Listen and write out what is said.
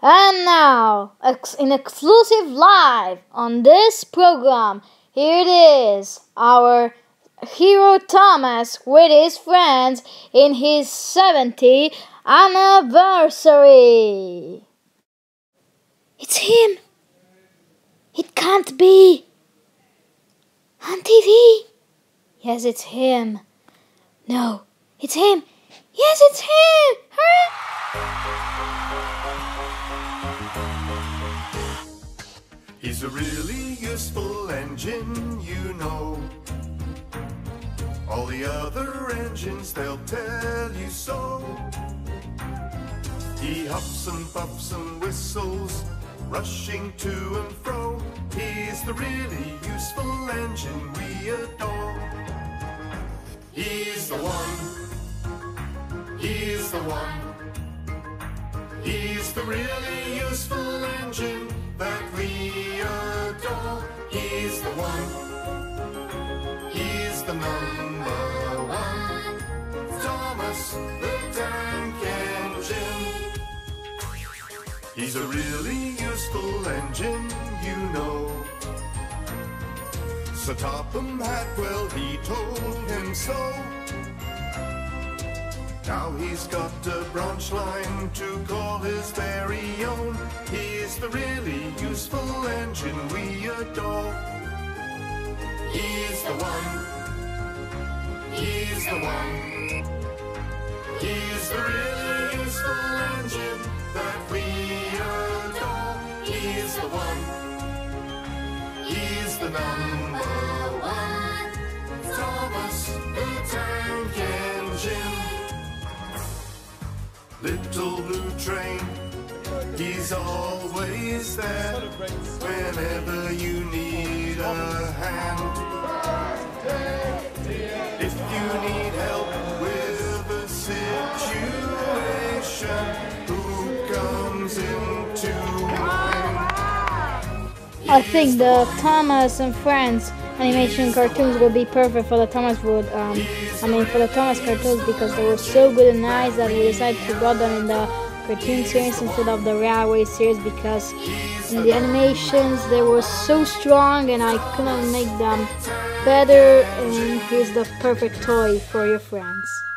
And now, ex- in exclusive live on this program, here it is our hero Thomas with his friends in his 70th anniversary. It's him! It can't be! On TV! Yes, it's him. No, it's him! Yes, it's him! He's a really useful engine, you know. All the other engines, they'll tell you so. He huffs and puffs and whistles, rushing to and fro. He's the really useful engine we adore. He's the one. He's the one. He's the really useful engine He's a really useful engine, you know. Sir Topham Hackwell, he told him so. Now he's got a branch line to call his very own. He's the really useful engine we adore. He's the one. He's the one. He's He's the one. He's the number one. Thomas the Tank Engine. Little blue train, he's always there whenever you need a hand. I think the Thomas and Friends animation cartoons would be perfect for the Thomas Wood. Um, I mean, for the Thomas cartoons because they were so good and nice that we decided to put them in the cartoon series instead of the railway series because in the animations they were so strong and I couldn't make them better. And here's the perfect toy for your friends.